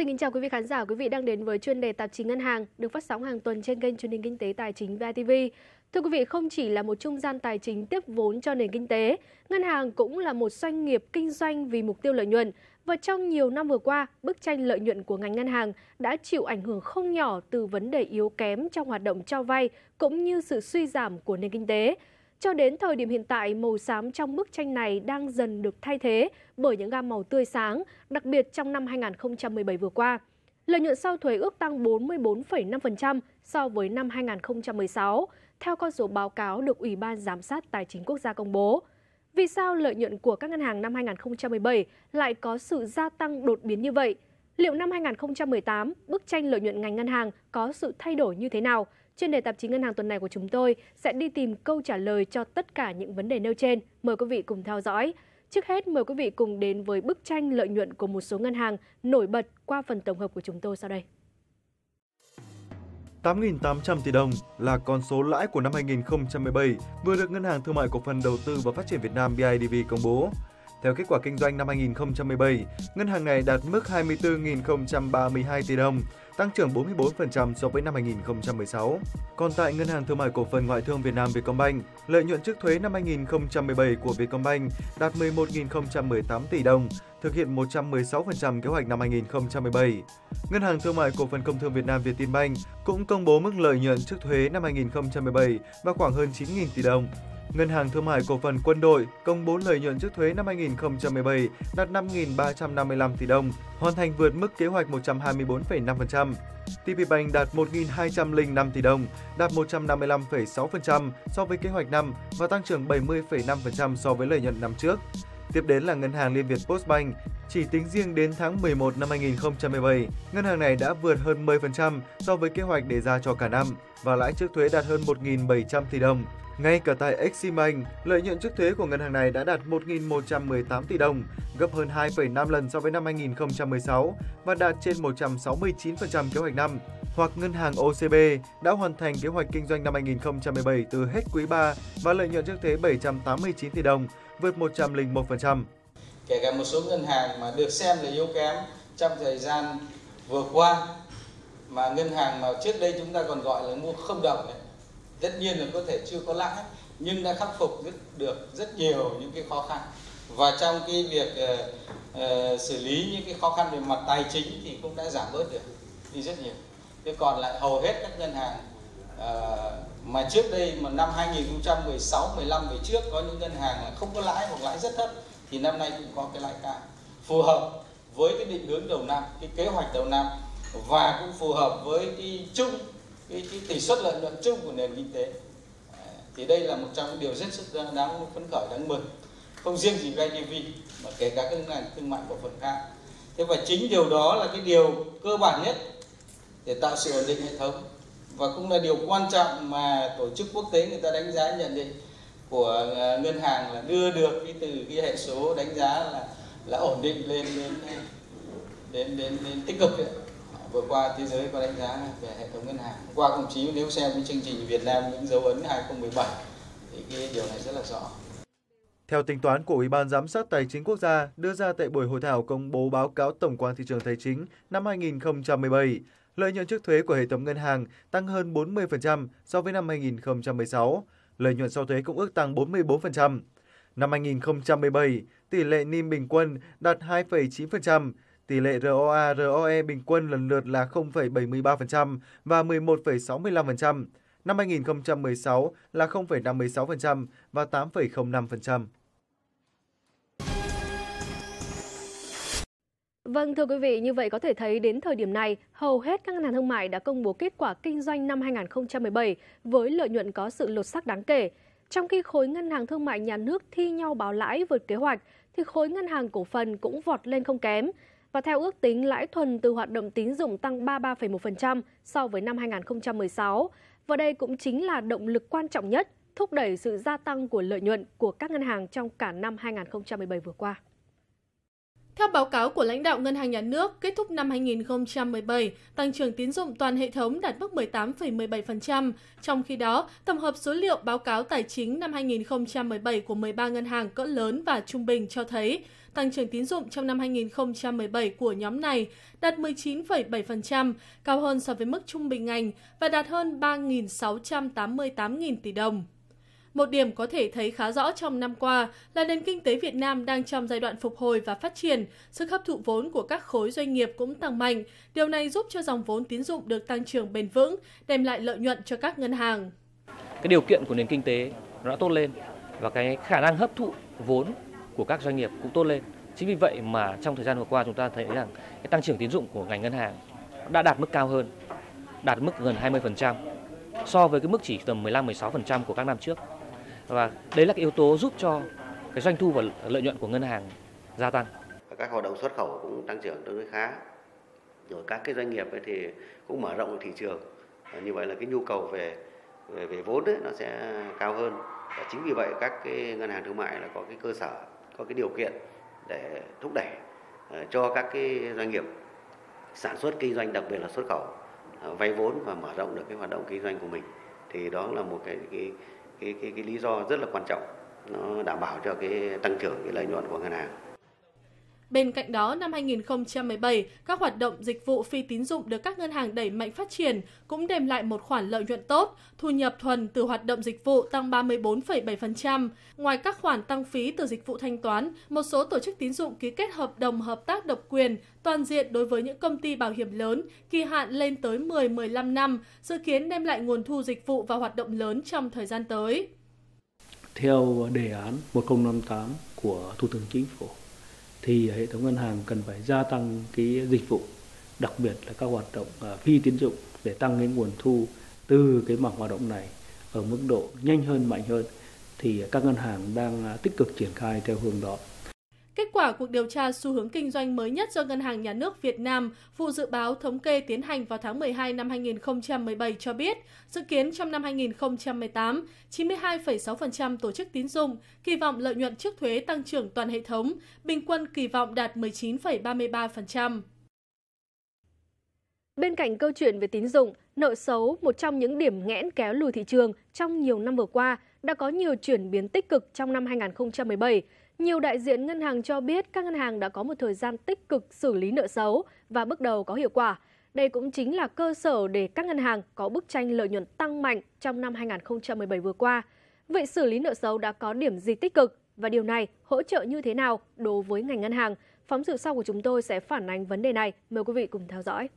Xin kính chào quý vị khán giả, quý vị đang đến với chuyên đề tạp chí ngân hàng được phát sóng hàng tuần trên kênh truyền hình kinh tế tài chính VTV. Thưa quý vị, không chỉ là một trung gian tài chính tiếp vốn cho nền kinh tế, ngân hàng cũng là một doanh nghiệp kinh doanh vì mục tiêu lợi nhuận. Và trong nhiều năm vừa qua, bức tranh lợi nhuận của ngành ngân hàng đã chịu ảnh hưởng không nhỏ từ vấn đề yếu kém trong hoạt động cho vay cũng như sự suy giảm của nền kinh tế. Cho đến thời điểm hiện tại, màu xám trong bức tranh này đang dần được thay thế bởi những gam màu tươi sáng, đặc biệt trong năm 2017 vừa qua. Lợi nhuận sau thuế ước tăng 44,5% so với năm 2016, theo con số báo cáo được Ủy ban Giám sát Tài chính Quốc gia công bố. Vì sao lợi nhuận của các ngân hàng năm 2017 lại có sự gia tăng đột biến như vậy? Liệu năm 2018, bức tranh lợi nhuận ngành ngân hàng có sự thay đổi như thế nào? Chuyên đề tạp chí Ngân hàng tuần này của chúng tôi sẽ đi tìm câu trả lời cho tất cả những vấn đề nêu trên. Mời quý vị cùng theo dõi. Trước hết, mời quý vị cùng đến với bức tranh lợi nhuận của một số ngân hàng nổi bật qua phần tổng hợp của chúng tôi sau đây. 8.800 tỷ đồng là con số lãi của năm 2017 vừa được Ngân hàng Thương mại Cổ phần Đầu tư và Phát triển Việt Nam BIDV công bố. Theo kết quả kinh doanh năm 2017, ngân hàng này đạt mức 24.032 tỷ đồng, tăng trưởng 44% so với năm 2016. Còn tại Ngân hàng Thương mại Cổ phần Ngoại thương Việt Nam Vietcombank, lợi nhuận trước thuế năm 2017 của Vietcombank đạt 11.018 tỷ đồng, thực hiện 116% kế hoạch năm 2017. Ngân hàng Thương mại Cổ phần Công thương Việt Nam Vietinbank cũng công bố mức lợi nhuận trước thuế năm 2017 và khoảng hơn 9.000 tỷ đồng, Ngân hàng Thương mại Cổ phần Quân đội công bố lợi nhuận trước thuế năm 2017 đạt 5.355 tỷ đồng, hoàn thành vượt mức kế hoạch 124,5%. TPBank đạt 1.205 tỷ đồng, đạt 155,6% so với kế hoạch năm và tăng trưởng 70,5% so với lợi nhuận năm trước. Tiếp đến là ngân hàng Liên Việt Postbank. Chỉ tính riêng đến tháng 11 năm 2017, ngân hàng này đã vượt hơn 10% so với kế hoạch đề ra cho cả năm và lãi trước thuế đạt hơn 1.700 tỷ đồng. Ngay cả tại Eximbank, lợi nhuận trước thuế của ngân hàng này đã đạt 1.118 tỷ đồng, gấp hơn 2,5 lần so với năm 2016 và đạt trên 169% kế hoạch năm. Hoặc ngân hàng OCB đã hoàn thành kế hoạch kinh doanh năm 2017 từ hết quý 3 và lợi nhuận trước thuế 789 tỷ đồng, vượt 101%. Kể cả một số ngân hàng mà được xem là yếu kém trong thời gian vừa qua mà ngân hàng mà trước đây chúng ta còn gọi là mua không đồng ấy, tất nhiên là có thể chưa có lãi nhưng đã khắc phục rất, được rất nhiều những cái khó khăn. Và trong cái việc uh, uh, xử lý những cái khó khăn về mặt tài chính thì cũng đã giảm bớt được đi rất nhiều. Thế còn lại hầu hết các ngân hàng uh, mà trước đây mà năm 2016 15 về trước có những ngân hàng là không có lãi hoặc lãi rất thấp thì năm nay cũng có cái lãi cao. Phù hợp với cái định hướng đầu năm cái kế hoạch đầu năm và cũng phù hợp với cái chung cái, cái tỷ suất lợi nhuận chung của nền kinh tế. Thì đây là một trong những điều rất rất đáng phấn khởi đáng mừng. Không riêng gì BIDV mà kể cả các ngành thương mại cổ phần khác. Thế và chính điều đó là cái điều cơ bản nhất để tạo sự ổn định hệ thống. Và cũng là điều quan trọng mà tổ chức quốc tế người ta đánh giá nhận định của à, ngân hàng là đưa được cái từ cái hệ số đánh giá là là ổn định lên đến đến đến, đến tích cực đấy vừa qua thế giới có đánh giá về hệ thống ngân hàng qua công chí nếu xem cái chương trình Việt Nam những dấu ấn 2017 thì cái điều này rất là rõ theo tính toán của Ủy ban Giám sát Tài chính Quốc gia đưa ra tại buổi hội thảo công bố báo cáo tổng quan thị trường tài chính năm 2017, lợi nhuận trước thuế của hệ thống ngân hàng tăng hơn 40% so với năm 2016, lợi nhuận sau thuế cũng ước tăng 44%. Năm 2017, tỷ lệ NIM bình quân đạt 2,9%, Tỷ lệ ROA, ROE bình quân lần lượt là 0,73% và 11,65%. Năm 2016 là 0,56% và 8,05%. Vâng thưa quý vị, như vậy có thể thấy đến thời điểm này, hầu hết các ngân hàng thương mại đã công bố kết quả kinh doanh năm 2017 với lợi nhuận có sự lột sắc đáng kể. Trong khi khối ngân hàng thương mại nhà nước thi nhau báo lãi vượt kế hoạch, thì khối ngân hàng cổ phần cũng vọt lên không kém. Và theo ước tính, lãi thuần từ hoạt động tín dụng tăng 33,1% so với năm 2016. Và đây cũng chính là động lực quan trọng nhất thúc đẩy sự gia tăng của lợi nhuận của các ngân hàng trong cả năm 2017 vừa qua. Theo báo cáo của lãnh đạo Ngân hàng Nhà nước, kết thúc năm 2017, tăng trưởng tín dụng toàn hệ thống đạt mức 18,17%. Trong khi đó, tổng hợp số liệu báo cáo tài chính năm 2017 của 13 ngân hàng cỡ lớn và trung bình cho thấy, tăng trưởng tín dụng trong năm 2017 của nhóm này đạt 19,7%, cao hơn so với mức trung bình ngành và đạt hơn 3.688.000 tỷ đồng. Một điểm có thể thấy khá rõ trong năm qua là nền kinh tế Việt Nam đang trong giai đoạn phục hồi và phát triển, sức hấp thụ vốn của các khối doanh nghiệp cũng tăng mạnh. Điều này giúp cho dòng vốn tín dụng được tăng trưởng bền vững, đem lại lợi nhuận cho các ngân hàng. Cái điều kiện của nền kinh tế nó đã tốt lên và cái khả năng hấp thụ vốn của các doanh nghiệp cũng tốt lên. Chính vì vậy mà trong thời gian vừa qua chúng ta thấy rằng cái tăng trưởng tín dụng của ngành ngân hàng đã đạt mức cao hơn, đạt mức gần 20% so với cái mức chỉ tầm 15-16% của các năm trước và đấy là cái yếu tố giúp cho cái doanh thu và lợi nhuận của ngân hàng gia tăng. Các hoạt động xuất khẩu cũng tăng trưởng tương đối khá. Rồi các cái doanh nghiệp ấy thì cũng mở rộng thị trường. Như vậy là cái nhu cầu về về, về vốn ấy, nó sẽ cao hơn. Và chính vì vậy các cái ngân hàng thương mại là có cái cơ sở, có cái điều kiện để thúc đẩy ờ, cho các cái doanh nghiệp sản xuất kinh doanh đặc biệt là xuất khẩu ờ, vay vốn và mở rộng được cái hoạt động kinh doanh của mình thì đó là một cái cái cái, cái, cái lý do rất là quan trọng nó đảm bảo cho cái tăng trưởng cái lợi nhuận của ngân hàng. Bên cạnh đó, năm 2017, các hoạt động dịch vụ phi tín dụng được các ngân hàng đẩy mạnh phát triển cũng đem lại một khoản lợi nhuận tốt, thu nhập thuần từ hoạt động dịch vụ tăng 34,7%. Ngoài các khoản tăng phí từ dịch vụ thanh toán, một số tổ chức tín dụng ký kết hợp đồng hợp tác độc quyền toàn diện đối với những công ty bảo hiểm lớn, kỳ hạn lên tới 10-15 năm, dự kiến đem lại nguồn thu dịch vụ và hoạt động lớn trong thời gian tới. Theo đề án 1058 của Thủ tướng Chính phủ, thì hệ thống ngân hàng cần phải gia tăng cái dịch vụ, đặc biệt là các hoạt động à, phi tín dụng để tăng cái nguồn thu từ cái mảng hoạt động này ở mức độ nhanh hơn, mạnh hơn. Thì các ngân hàng đang à, tích cực triển khai theo hướng đó. Kết quả cuộc điều tra xu hướng kinh doanh mới nhất do Ngân hàng Nhà nước Việt Nam, vụ dự báo thống kê tiến hành vào tháng 12 năm 2017 cho biết, dự kiến trong năm 2018, 92,6% tổ chức tín dụng kỳ vọng lợi nhuận trước thuế tăng trưởng toàn hệ thống, bình quân kỳ vọng đạt 19,33%. Bên cạnh câu chuyện về tín dụng, nợ xấu, một trong những điểm nghẽn kéo lùi thị trường trong nhiều năm vừa qua, đã có nhiều chuyển biến tích cực trong năm 2017. Nhiều đại diện ngân hàng cho biết các ngân hàng đã có một thời gian tích cực xử lý nợ xấu và bước đầu có hiệu quả. Đây cũng chính là cơ sở để các ngân hàng có bức tranh lợi nhuận tăng mạnh trong năm 2017 vừa qua. Vậy xử lý nợ xấu đã có điểm gì tích cực và điều này hỗ trợ như thế nào đối với ngành ngân hàng? Phóng sự sau của chúng tôi sẽ phản ánh vấn đề này. Mời quý vị cùng theo dõi.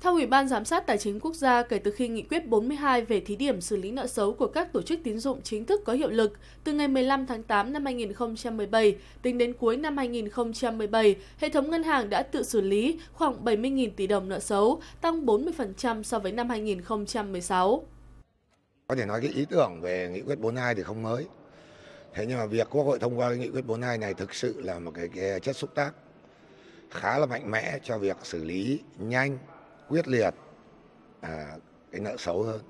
Theo Ủy ban Giám sát Tài chính Quốc gia, kể từ khi Nghị quyết 42 về thí điểm xử lý nợ xấu của các tổ chức tín dụng chính thức có hiệu lực, từ ngày 15 tháng 8 năm 2017 tính đến cuối năm 2017, hệ thống ngân hàng đã tự xử lý khoảng 70.000 tỷ đồng nợ xấu, tăng 40% so với năm 2016. Có thể nói cái ý tưởng về Nghị quyết 42 thì không mới. Thế nhưng mà việc Quốc hội thông qua cái Nghị quyết 42 này thực sự là một cái, cái chất xúc tác khá là mạnh mẽ cho việc xử lý nhanh quyết liệt à, cái nợ xấu hơn.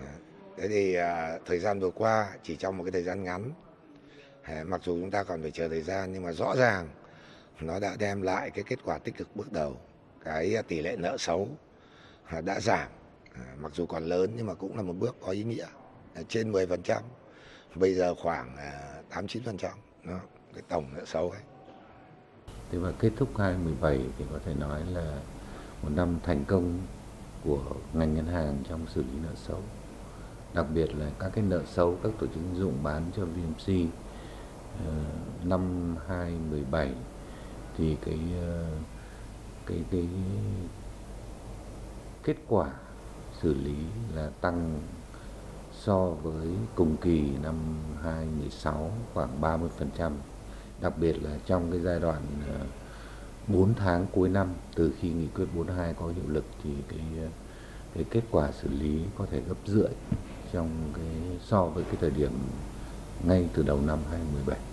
À, thế thì à, thời gian vừa qua chỉ trong một cái thời gian ngắn à, mặc dù chúng ta còn phải chờ thời gian nhưng mà rõ ràng nó đã đem lại cái kết quả tích cực bước đầu. Cái tỷ lệ nợ xấu à, đã giảm à, mặc dù còn lớn nhưng mà cũng là một bước có ý nghĩa à, trên 10% bây giờ khoảng à, tám 8 9% nó cái tổng nợ xấu ấy. Thế và kết thúc 2017 thì có thể nói là một năm thành công của ngành ngân hàng trong xử lý nợ xấu. Đặc biệt là các cái nợ xấu các tổ chức tín dụng bán cho VMC uh, ờ, năm 2017 thì cái uh, cái cái kết quả xử lý là tăng so với cùng kỳ năm 2016 khoảng 30%, đặc biệt là trong cái giai đoạn uh, 4 tháng cuối năm, từ khi nghị quyết 42 có hiệu lực thì cái cái kết quả xử lý có thể gấp rưỡi trong cái, so với cái thời điểm ngay từ đầu năm 2017.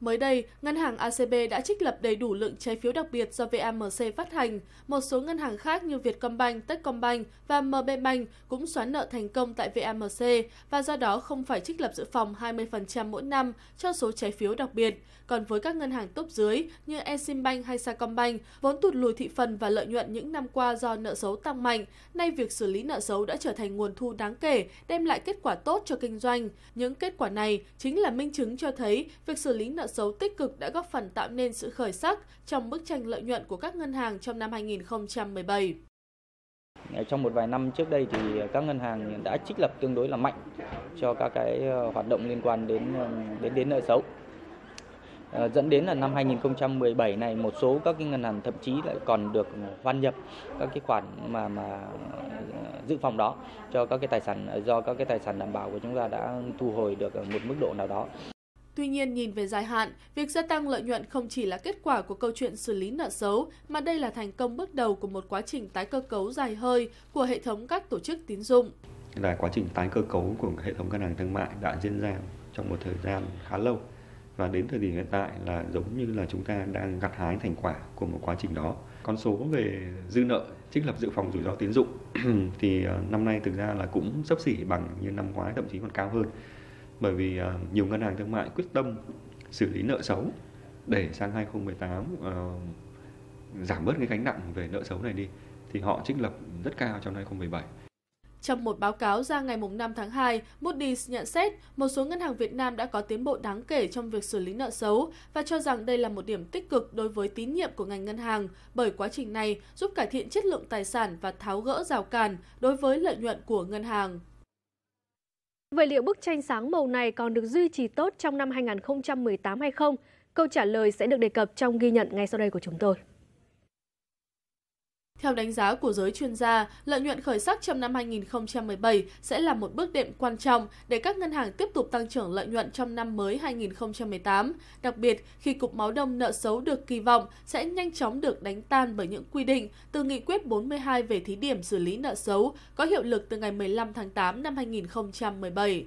Mới đây, ngân hàng ACB đã trích lập đầy đủ lượng trái phiếu đặc biệt do VAMC phát hành. Một số ngân hàng khác như Vietcombank, Techcombank và MB Bank cũng xóa nợ thành công tại VAMC và do đó không phải trích lập dự phòng 20% mỗi năm cho số trái phiếu đặc biệt. Còn với các ngân hàng top dưới như Eximbank hay Sacombank, vốn tụt lùi thị phần và lợi nhuận những năm qua do nợ xấu tăng mạnh, nay việc xử lý nợ xấu đã trở thành nguồn thu đáng kể, đem lại kết quả tốt cho kinh doanh. Những kết quả này chính là minh chứng cho thấy việc xử lý nợ xấu tích cực đã góp phần tạo nên sự khởi sắc trong bức tranh lợi nhuận của các ngân hàng trong năm 2017. Ờ, trong một vài năm trước đây thì các ngân hàng đã trích lập tương đối là mạnh cho các cái ờ, hoạt động liên quan đến ờ, đến đến nợ xấu. À, dẫn đến là năm 2017 này một số các cái ngân hàng thậm chí lại còn được hoan nhập các cái khoản mà mà dự phòng đó cho các cái tài sản do các cái tài sản đảm bảo của chúng ta đã thu hồi được ở một mức độ nào đó. Tuy nhiên, nhìn về dài hạn, việc gia tăng lợi nhuận không chỉ là kết quả của câu chuyện xử lý nợ xấu, mà đây là thành công bước đầu của một quá trình tái cơ cấu dài hơi của hệ thống các tổ chức tín dụng. Là quá trình tái cơ cấu của hệ thống ngân hàng thương mại đã diễn ra trong một thời gian khá lâu và đến thời điểm hiện tại là giống như là chúng ta đang gặt hái thành quả của một quá trình đó. Con số về dư nợ trích lập dự phòng rủi ro tín dụng thì ờ, năm nay thực ra là cũng sấp xỉ bằng như năm ngoái thậm chí còn cao hơn bởi vì uh, nhiều ngân hàng thương mại quyết tâm xử lý nợ xấu để sang 2018 uh, ờ, giảm bớt cái gánh nặng về nợ xấu này đi thì họ trích lập rất cao trong 2017. Trong một báo cáo ra ngày 5 tháng 2, Moody's nhận xét một số ngân hàng Việt Nam đã có tiến bộ đáng kể trong việc xử lý nợ xấu và cho rằng đây là một điểm tích cực đối với tín nhiệm của ngành ngân hàng bởi quá trình này giúp cải thiện chất lượng tài sản và tháo gỡ rào cản đối với lợi nhuận của ngân hàng. Vậy liệu bức tranh sáng màu này còn được duy trì tốt trong năm 2018 hay không? Câu trả lời sẽ được đề cập trong ghi nhận ngay sau đây của chúng tôi. Theo đánh giá của giới chuyên gia, lợi nhuận khởi sắc trong năm 2017 sẽ là một bước đệm quan trọng để các ngân hàng tiếp tục tăng trưởng lợi nhuận trong năm mới 2018, đặc biệt khi cục máu đông nợ xấu được kỳ vọng sẽ nhanh chóng được đánh tan bởi những quy định từ Nghị quyết 42 về thí điểm xử lý nợ xấu có hiệu lực từ ngày 15 tháng 8 năm 2017.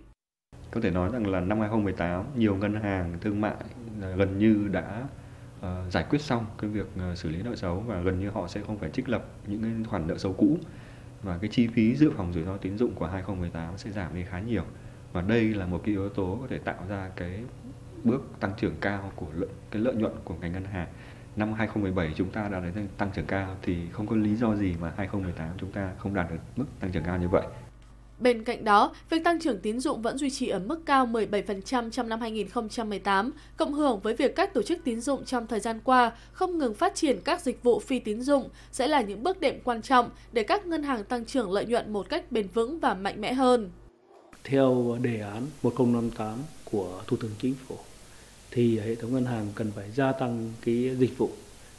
Có thể nói rằng là năm 2018, nhiều ngân hàng thương mại gần như đã uh, giải quyết xong cái việc uh, xử lý nợ xấu và gần như họ sẽ không phải trích lập những cái khoản nợ xấu cũ. Và cái chi phí dự phòng rủi ro tín dụng của 2018 sẽ giảm đi khá nhiều. Và đây là một cái yếu tố có thể tạo ra cái bước tăng trưởng cao của lợi, cái lợi nhuận của ngành ngân hàng. Năm 2017 chúng ta đã đến tăng trưởng cao thì không có lý do gì mà 2018 chúng ta không đạt được mức tăng trưởng cao như vậy. Bên cạnh đó, việc tăng trưởng tín dụng vẫn duy trì ở mức cao 17% trong năm 2018, cộng hưởng với việc các tổ chức tín dụng trong thời gian qua không ngừng phát triển các dịch vụ phi tín dụng sẽ là những bước đệm quan trọng để các ngân hàng tăng trưởng lợi nhuận một cách bền vững và mạnh mẽ hơn. Theo đề án 1058 của Thủ tướng Chính phủ, thì hệ thống ngân hàng cần phải gia tăng cái dịch vụ,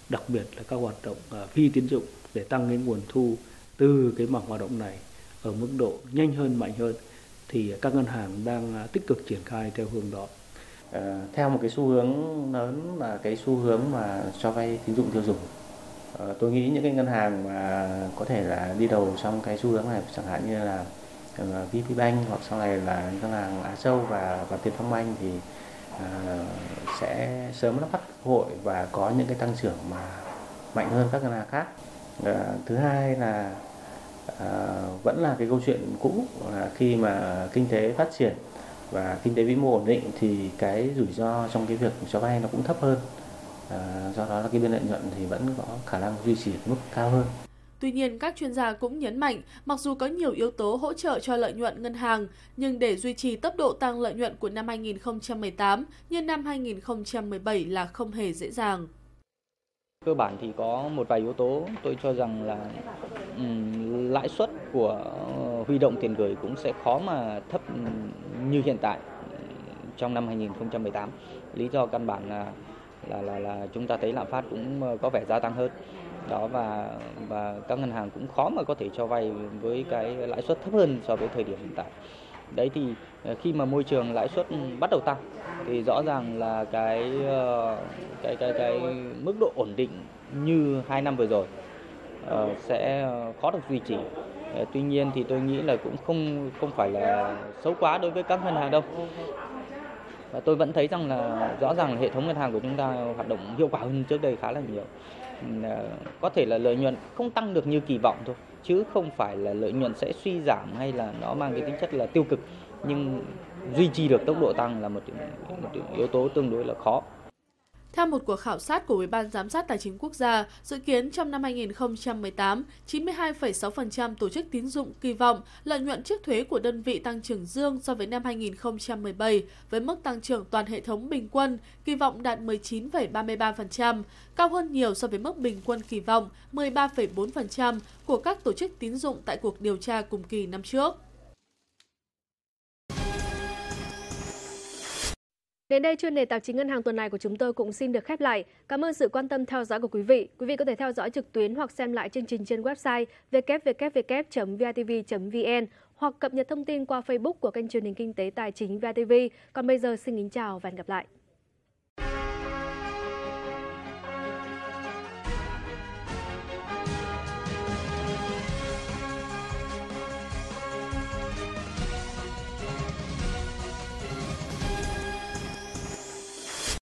đặc biệt là các hoạt động à, phi tín dụng để tăng cái nguồn thu từ cái mảng hoạt động này ở mức độ nhanh hơn mạnh hơn thì các ngân hàng đang à, tích cực triển khai theo hướng đó. À, theo một cái xu hướng lớn là cái xu hướng mà cho vay tín dụng tiêu dùng. À, tôi nghĩ những cái ngân hàng mà có thể là đi đầu trong cái xu hướng này chẳng hạn như là ờ, VPBank hoặc sau này là ngân hàng Á Châu và và Tiên Phong Banh thì à, sẽ sớm nắm bắt hội và có những cái tăng trưởng mà mạnh hơn các ngân hàng khác. À, thứ hai là à, vẫn là cái câu chuyện cũ là khi mà kinh tế phát triển và kinh tế vĩ mô ổn định thì cái rủi ro trong cái việc cho vay nó cũng thấp hơn à, do đó là cái biên lợi nhuận thì vẫn có khả năng duy trì mức cao hơn Tuy nhiên, các chuyên gia cũng nhấn mạnh, mặc dù có nhiều yếu tố hỗ trợ cho lợi nhuận ngân hàng, nhưng để duy trì tốc độ tăng lợi nhuận của năm 2018 như năm 2017 là không hề dễ dàng. Cơ bản thì có một vài yếu tố tôi cho rằng là um, lãi suất của ờ, huy động tiền gửi cũng sẽ khó mà thấp như hiện tại trong năm 2018. Lý do căn bản là là là, là chúng ta thấy lạm phát cũng ờ, có vẻ gia tăng hơn đó và và các ngân hàng cũng khó mà có thể cho vay với cái lãi suất thấp hơn so với thời điểm hiện tại đấy thì ờ, khi mà môi trường lãi suất bắt đầu tăng thì rõ ràng là cái ờ, cái cái cái mức độ ổn định như hai năm vừa rồi ờ, sẽ khó được duy trì. Tuy nhiên thì tôi nghĩ là cũng không không phải là xấu quá đối với các ngân hàng đâu. Và tôi vẫn thấy rằng là rõ ràng là hệ thống ngân hàng của chúng ta hoạt động hiệu quả hơn trước đây khá là nhiều. Có thể là lợi nhuận không tăng được như kỳ vọng thôi, chứ không phải là lợi nhuận sẽ suy giảm hay là nó mang cái tính chất là tiêu cực. Nhưng duy trì được tốc độ tăng là một, một yếu tố tương đối là khó. Theo một cuộc khảo sát của Ủy ban Giám sát Tài chính Quốc gia, dự kiến trong năm 2018, 92,6% tổ chức tín dụng kỳ vọng lợi nhuận trước thuế của đơn vị tăng trưởng dương so với năm 2017, với mức tăng trưởng toàn hệ thống bình quân kỳ vọng đạt 19,33%, cao hơn nhiều so với mức bình quân kỳ vọng 13,4% của các tổ chức tín dụng tại cuộc điều tra cùng kỳ năm trước. Đến đây chuyên đề tạp chí ngân hàng tuần này của chúng tôi cũng xin được khép lại. Cảm ơn sự quan tâm theo dõi của quý vị. Quý vị có thể theo dõi trực tuyến hoặc xem lại chương trình trên website www.vitv.vn hoặc cập nhật thông tin qua Facebook của kênh truyền hình kinh tế tài chính VTV. Còn bây giờ xin kính chào và hẹn gặp lại.